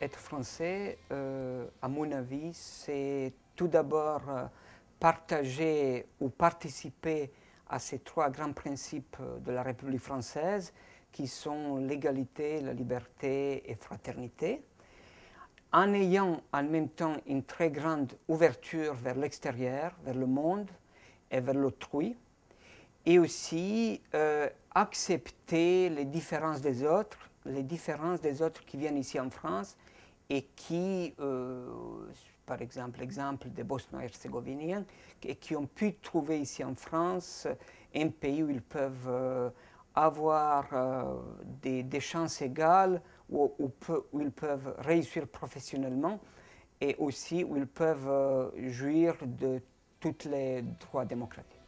être français, euh, à mon avis, c'est tout d'abord euh, partager ou participer à ces trois grands principes de la République française qui sont l'égalité, la liberté et fraternité, en ayant en même temps une très grande ouverture vers l'extérieur, vers le monde et vers l'autrui, et aussi euh, accepter les différences des autres, les différences des autres qui viennent ici en France et qui, euh, par exemple, l'exemple des Bosno-Herzégoviniens, et qui ont pu trouver ici en France un pays où ils peuvent euh, avoir des, chances égales, où, ils peuvent réussir professionnellement et aussi où ils peuvent jouir de tous les droits démocratiques.